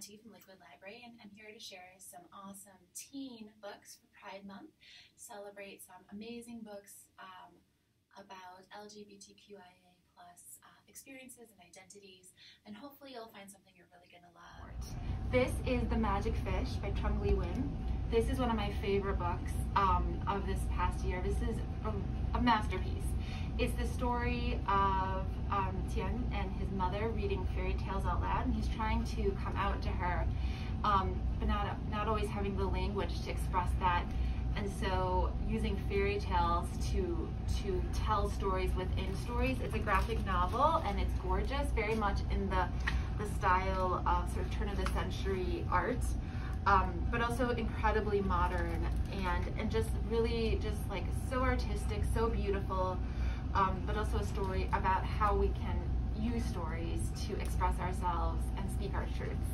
From Lincolnwood Library, and I'm here to share some awesome teen books for Pride Month. Celebrate some amazing books um, about LGBTQIA plus uh, experiences and identities, and hopefully you'll find something you're really to love. This is The Magic Fish by Trung Le Nguyen. This is one of my favorite books um, of this past year. This is a, a masterpiece. It's the story of um, his mother reading fairy tales out loud, and he's trying to come out to her, um, but not not always having the language to express that. And so, using fairy tales to to tell stories within stories. It's a graphic novel, and it's gorgeous, very much in the the style of sort of turn of the century art. Um, but also incredibly modern and and just really just like so artistic, so beautiful um, but also a story about how we can use stories to express ourselves and speak our truths.